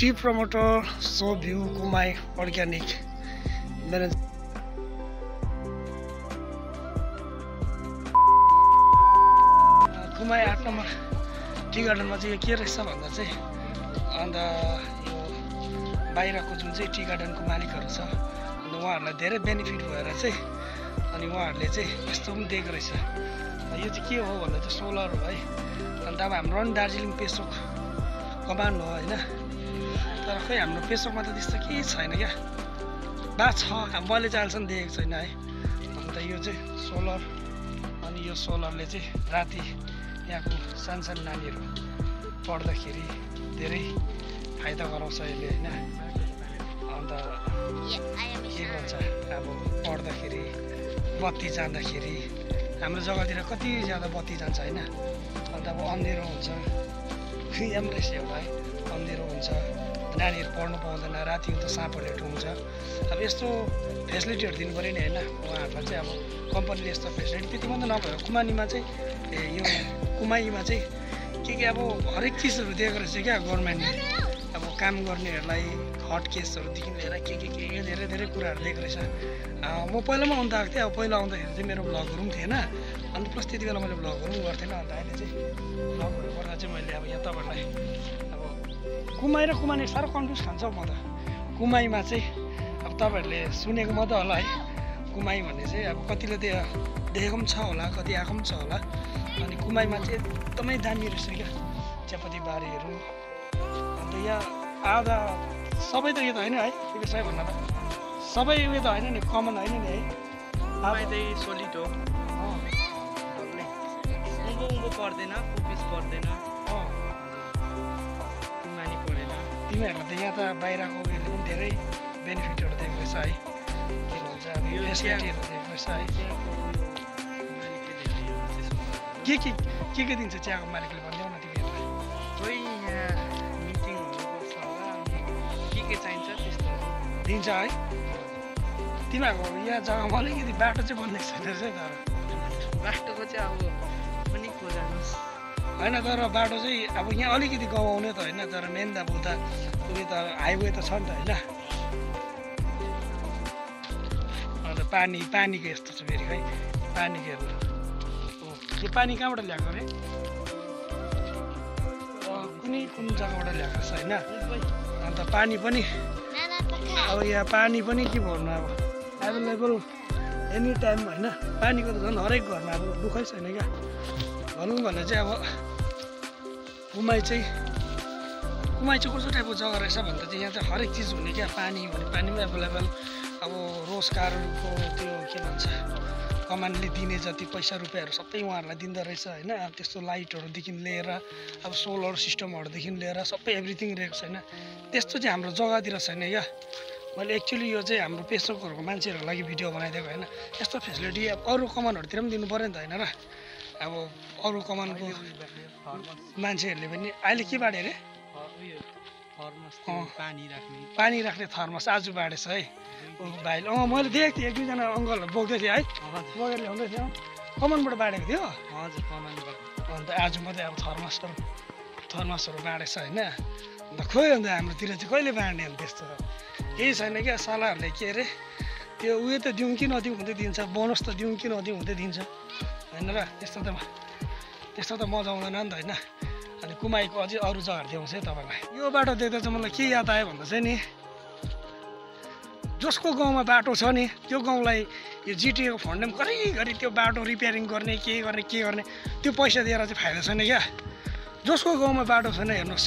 T promoter सो view कुमाई organic manage कुमाई आठ नम्बर टी गार्डनमा चाहिँ यो के रहेछ भन्दा चाहिँ अन्त यो बाहिरको जुन चाहिँ टी गार्डनको मालिकहरू छ अन्त उहाँहरूलाई धेरै बेनिफिट भएर चाहिँ अनि उहाँहरूले चाहिँ यस्तो पनि दिएको रहेछ। यो चाहिँ के हो भन्दा चाहिँ सोलर हो है। अन्त अब हाम्रो पनि दार्जिलिङ पेसोक कमान हो होइन? तर खै हाम्रो पेसोकमा त त्यस्तो केही छैन क्या। बा छ मैले चाहिँ अहिलेसम्म देखेको छैन है। अन्त यो चाहिँ सोलर अनि यो सोलरले चाहिँ राति यहाँको सानसानो नानीहरू पढ्दाखेरि धेरै फाइदा गराउँछ यसले होइन। अन्त के भन्छ अब पढ्दाखेरि बत्ती जाँदाखेरि हाम्रो जग्गातिर कति ज्यादा बत्ती जान्छ होइन। अन्त अब अँध्यारो हुन्छ। रहेछ एउटा है अँध्यारो हुन्छ। नानीहरू पढ्नु पाउँदैन राति त साँपहरूले ठुङ्छ अब यस्तो फेसिलिटीहरू दिनु पऱ्यो नि होइन उहाँहरूलाई चाहिँ अब कम्पनीले यस्तो फेसिलिटी त्यति मात्रै नभएर कुमानीमा चाहिँ ए यो कुमाईमा चाहिँ के के अब हरेक चिजहरू दिएको रहेछ क्या गभर्मेन्टले अब काम गर्नेहरूलाई हट केसहरूदेखि लिएर के के के के धेरै धेरै कुराहरू दिएको रहेछ। म पहिलामा आउँदा आएको थिएँ अब पहिला आउँदाखेरि चाहिँ मेरो भ्लगहरू पनि थिएन। अन्त प्लस त्यति बेला मैले भ्लगहरू पनि गर्थेन अन्त अहिले चाहिँ भ्लगहरू गर्दा चाहिँ मैले अब यहाँ तपाईँहरूलाई अब कुमाई र कुमाई साह्रो कन्फ्युज खान्छ म त। कुमाईमा चाहिँ अब तपाईँहरूले सुनेको मात्रै होला है। कुमाई भन्ने चाहिँ अब कतिले त्यो देखेको पनि छ होला कति आएको पनि छ होला। अनि कुमाईमा चाहिँ एकदमै दामी रहेछ क्या चियापत्ती बारीहरू। अन्त यहाँ आधा सबै त यो त होइन है भन्दा त। सबै उयो त होइन नि कमन होइन नि है। कुमाई चाहिँ सोलिड हो। पर्दैन कुपिस पर्दैन। तिमीहरूलाई त यहाँ त बाहिरको उयोले पनि धेरै बेनिफिटहरू दिएको रहेछ है। के भन्छ अब यो दिएको रहेछ है। के के के के दिन्छ चियाको मालिकले भनिदेऊ न तिमीहरूलाई। खोइ यहाँ मिटिङ हुनुपर्छ होला अनि के के चाहिन्छ त्यस्तोहरू दिन्छ है। तिमीहरूको यहाँ जग्गामा अलिकति बाटो चाहिँ बनिएको छैन रहेछ है तर बाटोको चाहिँ अब पनि खोजानुहोस्। होइन तर बाटो चाहिँ अब यहाँ अलिकति गाउँ त होइन तर मेन त अब उता उयो त हाइवे त छ नि त होइन। अन्त पानी पानीको यस्तो छ फेरि खै पानीको हेर्नु हो यो पानी कहाँबाट ल्याएको अरे? कुनै कुन जग्गाबाट ल्याएको छ होइन। अन्त पानी पनि अब यहाँ पानी पनि के भन्नु अब एभाइलेबल एनी टाइम होइन। पानीको त झन् हरेक घरमा अब दुःखै छैन क्या। भनौँ भने चाहिँ अब कुमाई चाहिँ कुमाई चाहिँ कस्तो टाइपको जग्गा रहेछ भन्दा चाहिँ यहाँ चाहिँ हरेक चिज हुने क्या पानी भने पानी पनि एभाइलेबल अब रोजगारको त्यो के भन्छ कमानले दिने जति पैसा रुपियाँहरू सबै उहाँहरूलाई दिँदो रहेछ होइन। अब त्यस्तो लाइटहरूदेखि लिएर अब सोलर सिस्टमहरूदेखि लिएर सबै एभ्रिथिङ रहेको छैन। त्यस्तो चाहिँ हाम्रो जग्गातिर छैन क्या। मैले एक्चुली यो चाहिँ हाम्रो पेसोकहरूको मान्छेहरूको लागि भिडियो बनाइदिएको होइन। यस्तो फेसिलिटी अब अरू कमानहरूतिर पनि दिनु पऱ्यो नि त होइन र। अब अरू कमानको मान्छेहरूले पनि अहिले के बाँड्यो अरे? थर्मस। पानी राख्ने। पानी राख्ने थर्मस आज बाँडेछ है। भाइले अँ मैले देखेको थिएँ एक दुईजना अङ्कलहरू बोक्दै थिएँ है। बोकेर ल्याउँदै थियो। कमानबाट बाँडेको थियो? हजुर कमानबाट। अन्त आज मात्रै अब थर्मसहरू थर्मसहरू बाँडेछ होइन। अन्त खोइ अन्त हाम्रोतिर चाहिँ कहिले बाँड्ने अन्त त्यस्तो? त केही छैन क्या सालाहरूले के अरे त्यो उयो त दिउँ कि नदिउँ हुँदै दिन्छ बोनस त दिउँ कि नदिउँ हुँदै दिन्छ। होइन र त्यस्तो त त्यस्तो त मजा आउँदैन नि त होइन। अनि कुमाईको अझै अरू जग्गाहरू देखाउँछ है तपाईँलाई। यो बाटो देख्दा चाहिँ मलाई के याद आयो भन्दा चाहिँ नि जसको गाउँमा बाटो छ नि त्यो गाउँलाई यो जिटिएको फन्डले पनि घरिघरि त्यो बाटो रिपेयरिङ गर्ने के गर्ने के गर्ने त्यो पैसा दिएर चाहिँ फाइदा छैन क्या। जसको गाउँमा बाटो छैन हेर्नुहोस्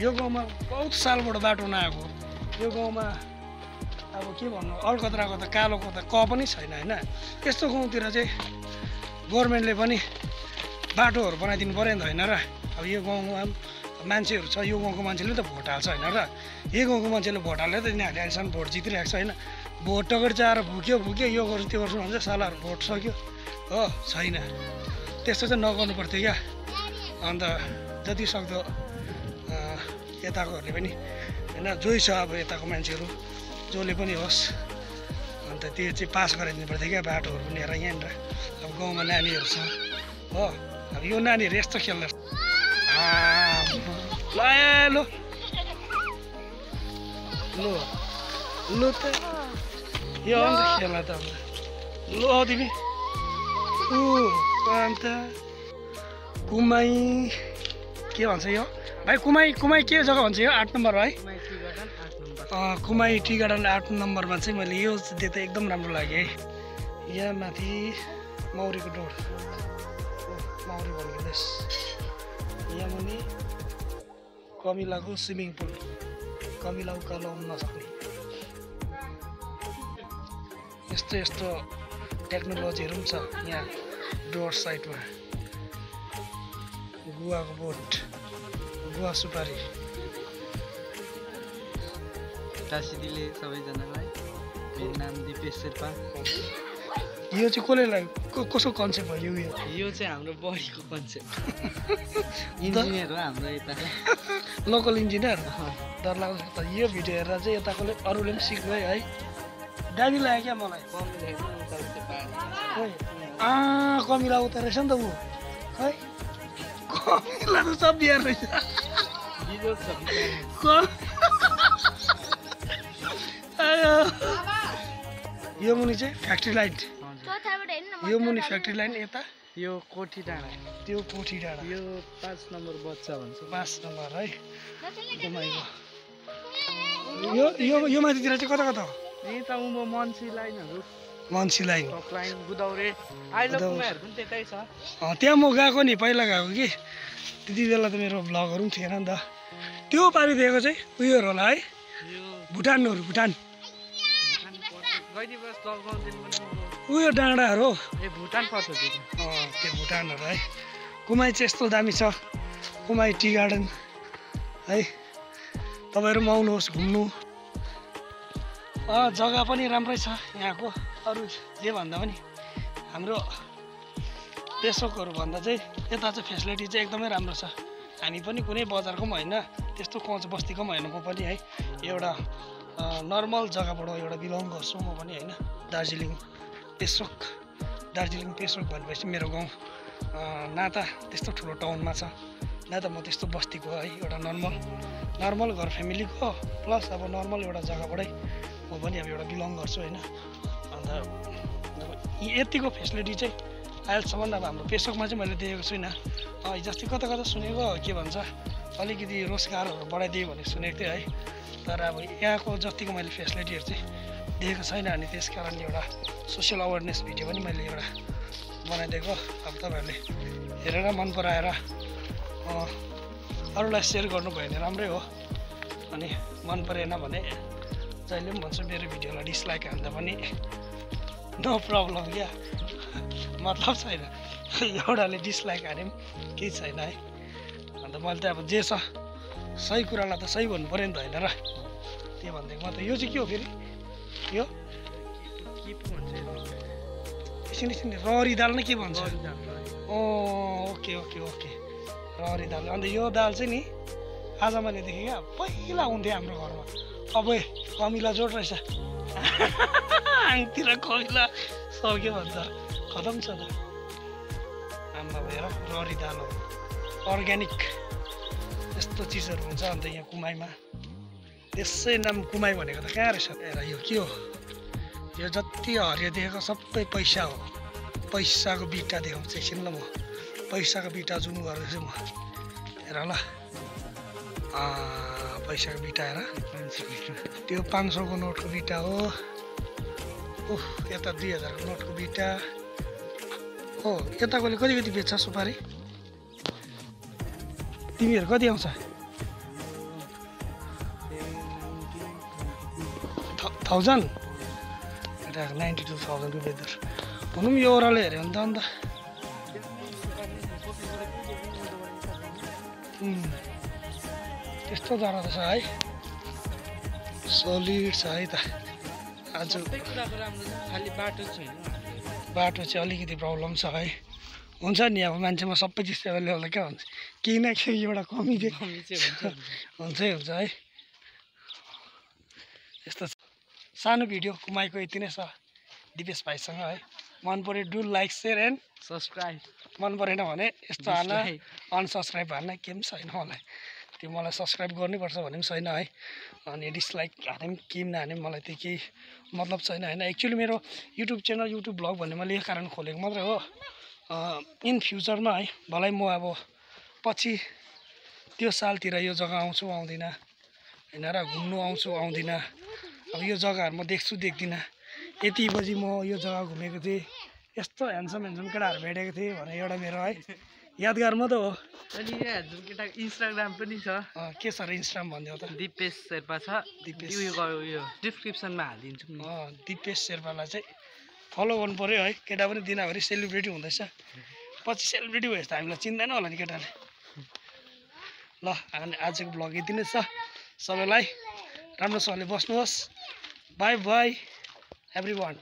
यो गाउँमा बहुत सालबाट बाटो नआएको यो गाउँमा अब के भन्नु अलकत्राको त कालोको त क पनि छैन होइन। यस्तो गाउँतिर चाहिँ गभर्मेन्टले पनि बाटोहरू बनाइदिनु पऱ्यो नि त होइन र। अब यो गाउँमा मान्छेहरू छ यो गाउँको मान्छेले त भोट हाल्छ होइन र। यो गाउँको मान्छेले भोट हालेर त यिनीहरूले अहिलेसम्म भोट जितिरहेको छ होइन। भोट टगेर चाएर भुक्यो भुक्यो यो गर्छु त्यो गर्छु भन्छ सालाहरू भोट सक्यो। हो छैन। त्यस्तो चाहिँ नगर्नु पर्थ्यो क्या। अन्त जति सक्दो यताकोहरूले पनि होइन जोइ छ अब यताको मान्छेहरू जसले पनि होस्। अन्त त्यो चाहिँ पास गराइदिनु पर्थ्यो क्या बाटोहरू पनि हेर यहाँनिर गाउँमा नानीहरू छ। हो अब यो नानीहरू यस्तो खेल्दा ल लु। लु। लु त। यो अन्त खेला त लु तिमी। ऊ अन्त कुमाई के भन्छ यो? भाइ कुमाई कुमाई के जग्गा भन्छ यो? आठ नम्बर है कुमाई टी गार्डन आठ नम्बरमा चाहिँ मैले यो देख्दा एकदम राम्रो लाग्यो है। यहाँ माथि मौरीको डोर मौरी भनेको देश यहाँ मुनि कमिलाको स्विमिङ पुल कमिला उकालो आउनु नसक्ने यस्तो यस्तो टेक्नोलोजीहरू पनि छ यहाँ डोर साइडमा गुवाको बोट गुवा सुपारी टासिदीले सबैजनालाई मेरो नाम दिपेश शेर्पा यो चाहिँ कसले लाग्यो कसको कन्सेप्ट हो यो? यो चाहिँ हाम्रो बडीको कन्सेप्ट इन्जिनियर हो हाम्रो यता। लोकल इन्जिनियर डर लाग्छ। त यो भिडियो हेरेर चाहिँ यताकोले अरूले पनि सिक्नु है। है दामी लाग्यो क्या मलाई। आ कमिला उता रहेछ नि त ऊ। खै कमिला त सब बिहार रहेछ। यो मुनि चाहिँ फ्याक्ट्री लाइन यो मुनि फ्याक्ट्री लाइन यता यो कोठी डाँडा। त्यो कोठी डाँडा। यो पाँच नम्बर बच्चा भन्छ। पाँच नम्बर है। यो यो यो माथितिर चाहिँ कता कता हो? यही त उँभो मन्सी लाइनहरू। मन्सी लाइन। पनि त्यतै छ। अँ, त्यहाँ म गएको नि पहिला गएको कि। त्यति बेला त मेरो भ्लगहरू पनि थिएन नि त। त्यो पारि दिएको चाहिँ उयोहरू होला है। यो भुटानहरू भुटान भुटान। बस। उयो डाँडाहरू। हो ए भुटान पर्छ त्यो भुटानहरू है। कुमाई चाहिँ यस्तो दामी छ। Kumai tea garden. है तपाईँहरू पनि आउनुहोस् घुम्नु। जग्गा पनि राम्रै छ यहाँको। अरू जे भन्दा पनि हाम्रो पेसोकहरू भन्दा चाहिँ यता चाहिँ फेसिलिटी चाहिँ एकदमै राम्रो छ। हामी पनि कुनै बजारको पनि होइन त्यस्तो कोच बस्तीको पनि होइन म पनि है एउटा नर्मल जग्गाबाट एउटा बिलङ गर्छु म पनि होइन? दार्जिलिङ पेसोक। दार्जिलिङ पेसोक भनेपछि मेरो गाउँ। न त त्यस्तो ठुलो टाउनमा छ। न त म त्यस्तो बस्तीको है एउटा नर्मल नर्मल घर फ्यामिलीको प्लस अब नर्मल एउटा जग्गाबाटै म पनि अब एउटा बिलङ गर्छु होइन? अन्त यतिको फेसिलिटी चाहिँ अहिलेसम्म अब हाम्रो पेसोकमा चाहिँ मैले देखेको छुइनँ। अस्ति कता कता सुनेको के भन्छ? अलिकति रोजगारहरू बढाइदियो भनेर सुनेको थिएँ है? तर अब यहाँको जतिको मैले फेसिलिटीहरू चाहिँ देखेको छैन अनि त्यस कारण एउटा सोसियल अवेरनेस भिडियो पनि मैले एउटा बनाइदिएको। अब तपाईँहरूले हेरेर मन पराएर अरूलाई सेयर गर्नुभयो भने राम्रै हो। अनि मन परेन भने जहिले पनि भन्छु मेरो भिडियोलाई डिसलाइक हान्दा पनि नो प्रब्लम क्या। मतलब छैन। एउटाले डिसलाइक हाने पनि केही छैन है। अन्त मैले त अब जे छ सही कुरालाई त सही भन्नु पऱ्यो नि त होइन र। त्यो भनिदिएको म त यो चाहिँ के हो फेरि? यो? के पो भन्छ यो? एकछिन एकछिन रहरी दाल नै के भन्छ ओके ओके ओके। रहरी दाल। अन्त यो दाल चाहिँ नि आज मैले देखेँ क्या पहिला हुन्थ्यो हाम्रो घरमा। अब कमिला जोड रहेछ। आङतिर कमिला सक्यो भन्छ। खतम छ त। आम्मा भएर रहरी दाल हो। अर्ग्यानिक। यस्तो चिजहरू हुन्छ अन्त यहाँ कुमाईमा। त्यसै नाम कुमाई भनेको त कहाँ रहेछ? हेर यो के हो? यो जति हरियो देखेको सबै पैसा हो। पैसाको बिटा देखाउँछ एकछिन ल म। पैसाको बिटा जुन गर्दैछु म। हेर ल। पैसाको बिटा हेर। त्यो पाँच सौको नोटको बिटा हो। ओह यता दुई हजारको नोटको बिटा। हो कति कति बेच्छ सुपारी? तिमीहरू कति आउँछ? थाउजन्ड नाइन्टी टू बेच्दो हुनु पनि यो ओह्रालो हेऱ्यो भने त अन्त। त्यस्तो जरा त छ है। सलिड छ है त। आज बाटो चाहिँ अलिकति प्रब्लम छ है। हुन्छ नि अब मान्छेमा सबै चिज एभाइलेबल क्या हुन्छ केही न केही एउटा कमी चाहिँ कमी चाहिँ हुन्छ हुन्छै। है। यस्तो। सानो भिडियो कुमाईको यति नै छ दिपेश भाइसँग है। मन पऱ्यो do like share and subscribe. मन परेन भने यस्तो हाल्न. अनसब्सक्राइब हाल्न केही पनि छैन मलाई त्यो मलाई सब्सक्राइब गर्नैपर्छ भन्ने पनि छैन है। अनि डिसलाइक हाने पनि केही पनि नहाने पनि मलाई त्यो केही मतलब छैन होइन। एक्चुअली मेरो युट्युब च्यानल युट्युब ब्लग भन्ने मैले यो कारण खोलेको मात्रै हो। इन फ्युचरमा है भलै म अब पछि त्यो सालतिर यो जग्गा आउँछु आउँदिनँ। होइन र घुम्नु आउँछु आउँदिनँ। अब यो जग्गाहरू म देख्छु देख्दिनँ। यति बजी म यो जग्गा घुमेको थिएँ। यस्तो ह्यान्डसम ह्यान्डसम केटाहरू भेटेको थिएँ भने एउटा मेरो है यादगार मात्रै हो। अनि यहाँ हजुर केटा इन्स्टाग्राम पनि छ। के छ र इन्स्टाग्राम भनिदियो त? दिपेश शेर्पा छ। दिपेश। उयो उयो डिस्क्रिप्सनमा हालिदिन्छु अँ, दिपेश शेर्पालाई चाहिँ फलो गर्नु पऱ्यो है। केटा पनि दिनभरि सेलिब्रेटी हुँदैछ। पछि सेलिब्रेटी भएपछि त हामीलाई चिन्दैन होला नि केटाले। ल आजको ब्लग यति नै छ। सबैलाई राम्रोसँगले बस्नुहोस्। By by every one